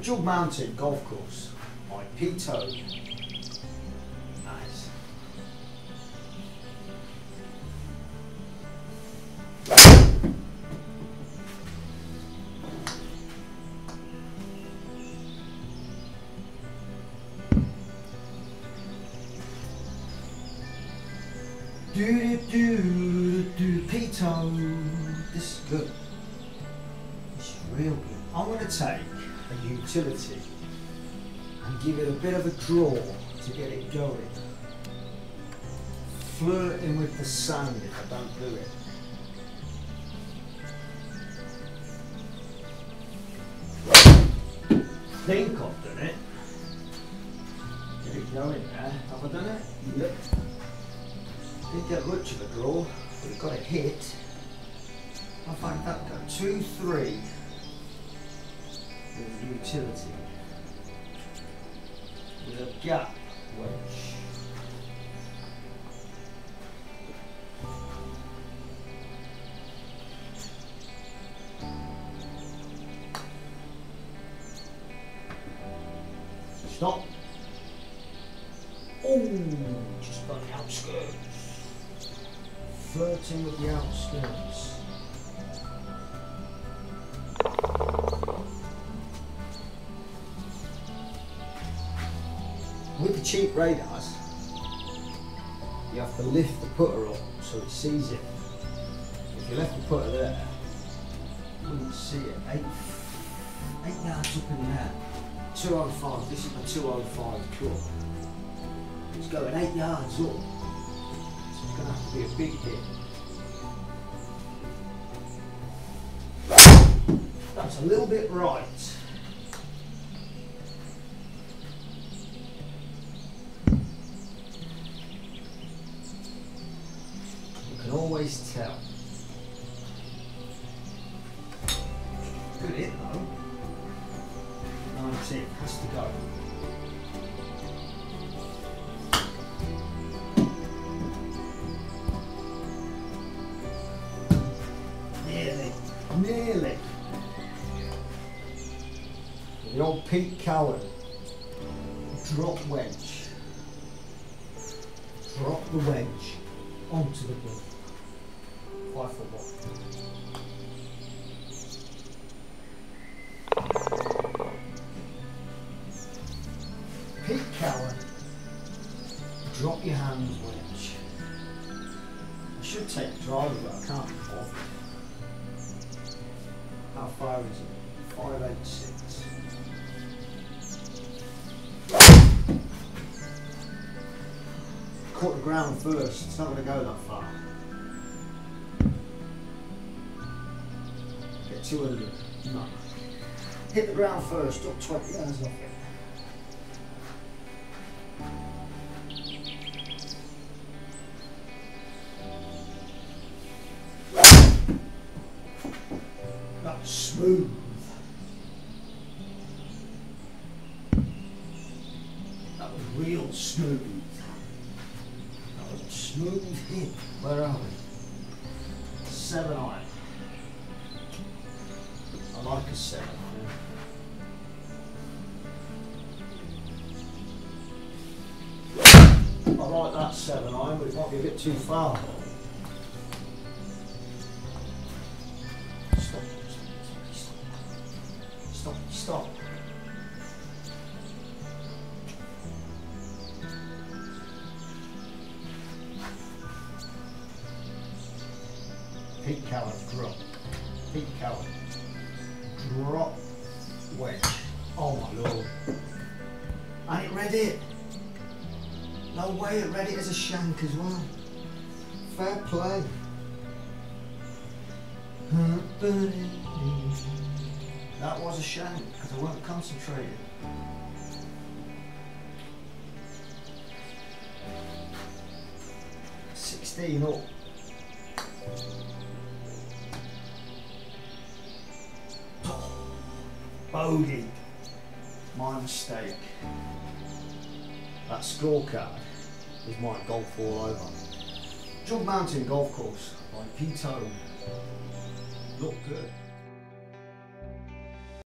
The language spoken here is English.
Jug Mountain Golf Course by PTOAD. Nice. Do do do do PTOAD. This is good. This is real good. I'm to take a utility and give it a bit of a draw to get it going. Flirting with the sand if I don't do it. think I've done it. Get it going there. Have I done it? Yep. Didn't get much of a draw, but it got a hit. I find that two, three with utility. A gap wedge. Stop. Oh, just on the outskirts. Flirting with the outskirts. Cheap radars, you have to lift the putter up so it sees it. If you left the putter there, you wouldn't see it. Eight, eight yards up in there. 205, this is my 205 club. It's going eight yards up. So it's going to have to be a big hit. That's a little bit right. You can always tell. Good hit though. 19 has to go. Nearly, nearly. The old Pete Cowan drop wedge. Drop the wedge onto the ball. Foot. Pete Cowan, drop your hands wedge. I should take the driver, but I can't. How far is it? 586. Caught the ground first, it's not going to go that far. 200. No. Hit the ground first, up 20 yards off it. That's smooth. That was real smooth. That was a smooth hit. Where are we? Seven iron. I like that seven iron, but it might be a bit too far. Stop. Stop. Stop. Pete Cowan drop. Pete Cowan. Drop wedge. Oh my lord. And it read it. No way it read it as a shank as well. Fair play. That was a shank because I weren't concentrating. Sixteen up. Bogey. My mistake. That scorecard is my golf all over. Jug Mountain Golf Course by PTOAD. Look good.